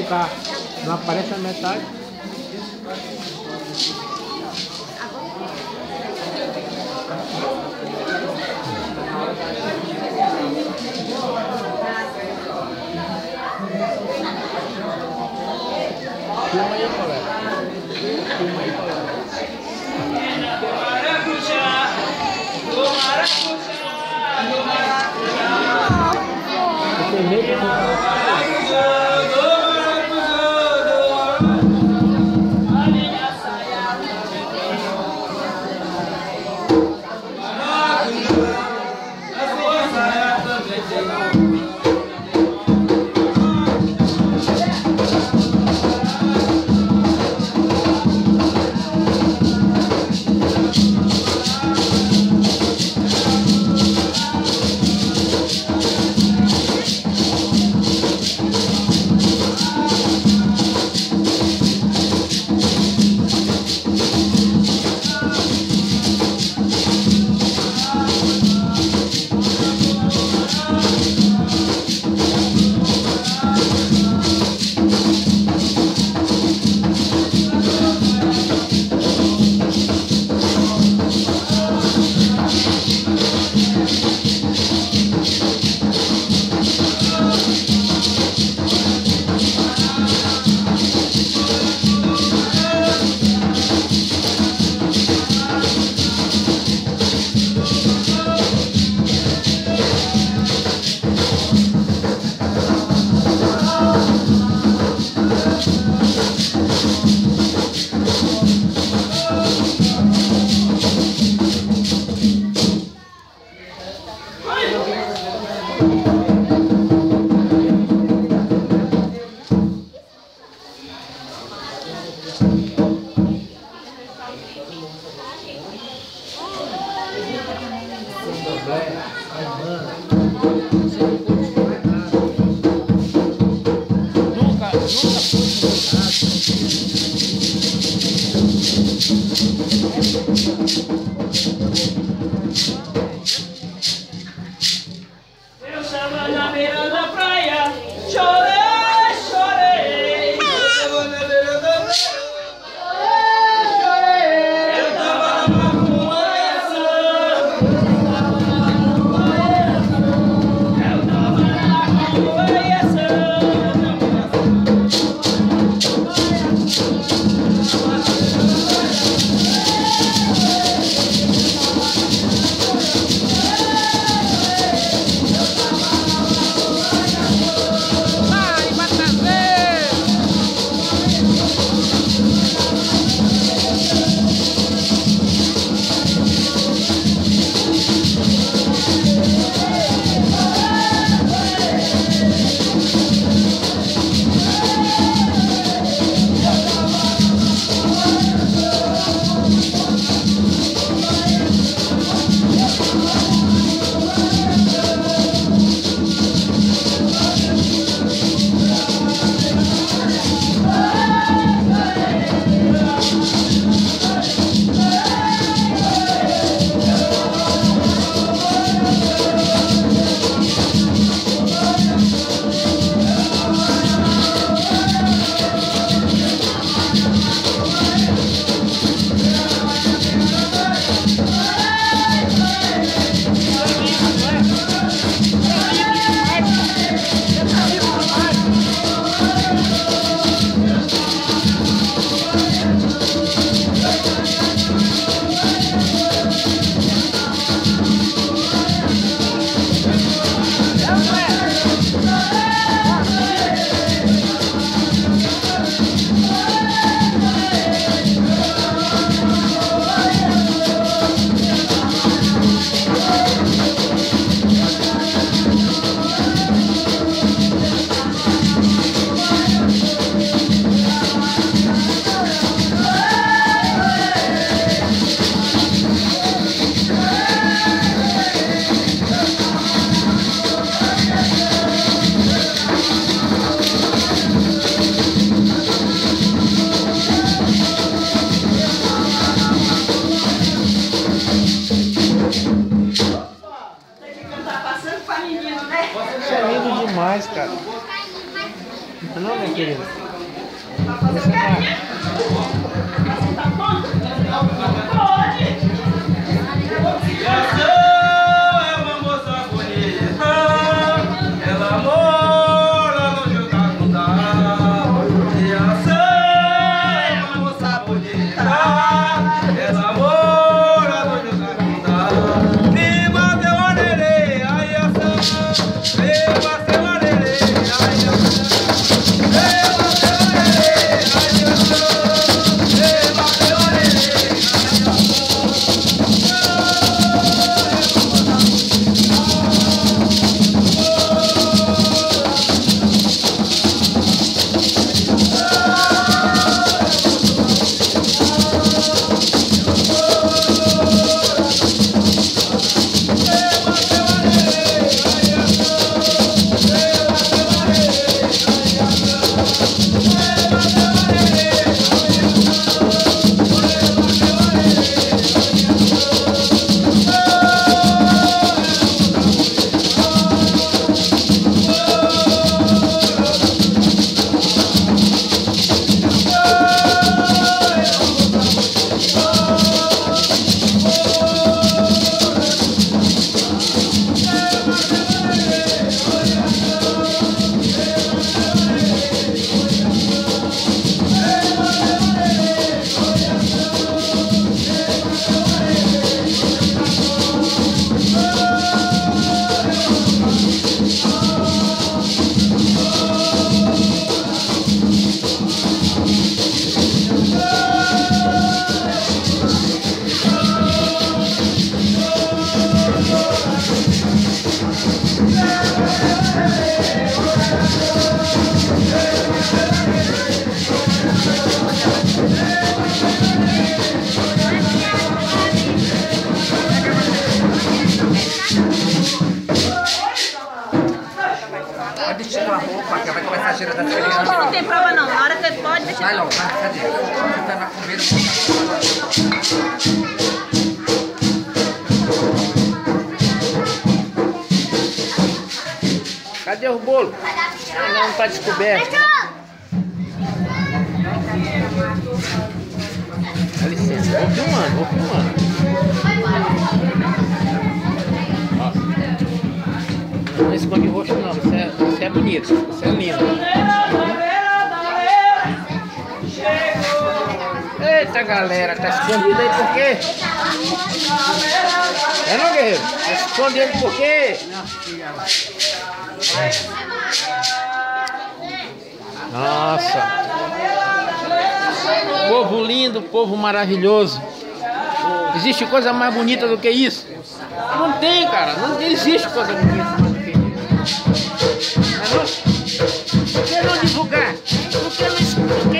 vai editar, não aparece a metade. O bolo? Não está descoberto. Dá licença, vou filmando, vou filmando. Não esconde o rosto não, você é, você é bonito, você é lindo. Eita galera, tá escondido aí por quê? É não, guerreiro? Tá escondido por quê? Nossa! Povo lindo, povo maravilhoso. Existe coisa mais bonita do que isso? Não tem, cara. Não existe coisa bonita mais do que isso. Não, Por que não divulgar? Por que não por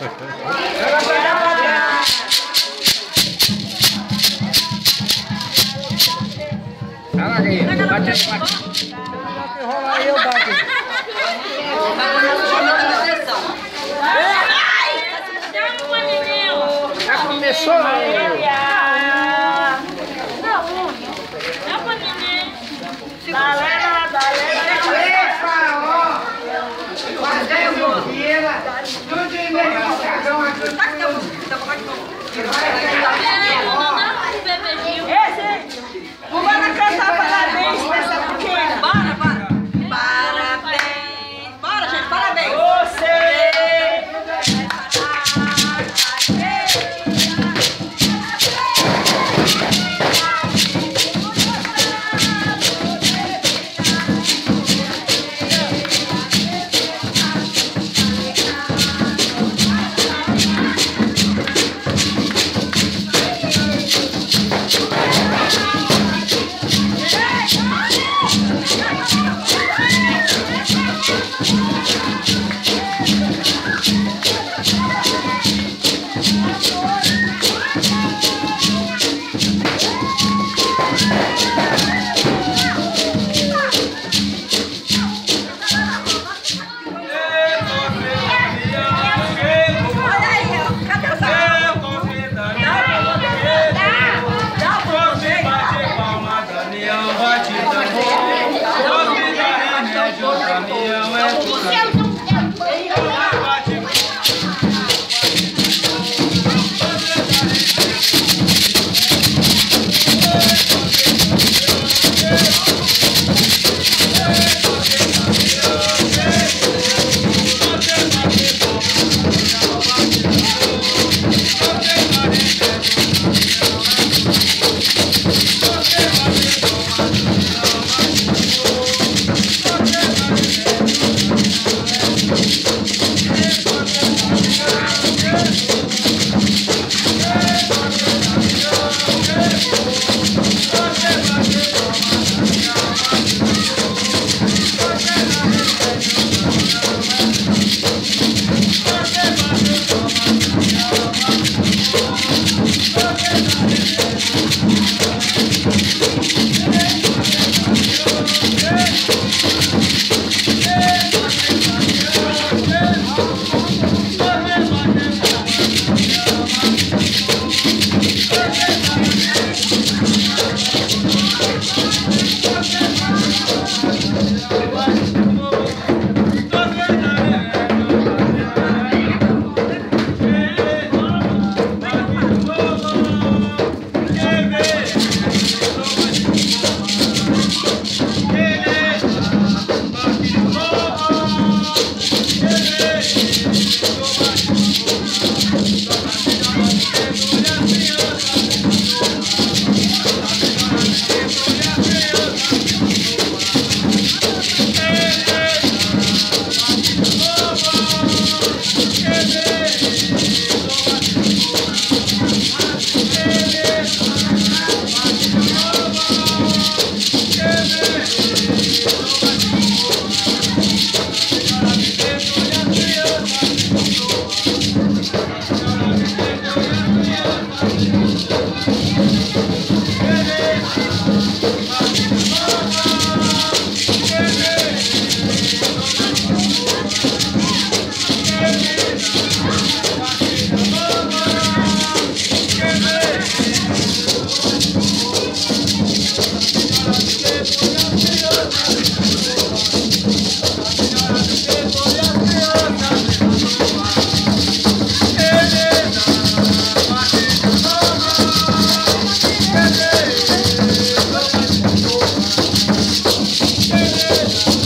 Caraca aí, bate aí, bate. Rola aí, eu. Já começou, né? Yeah.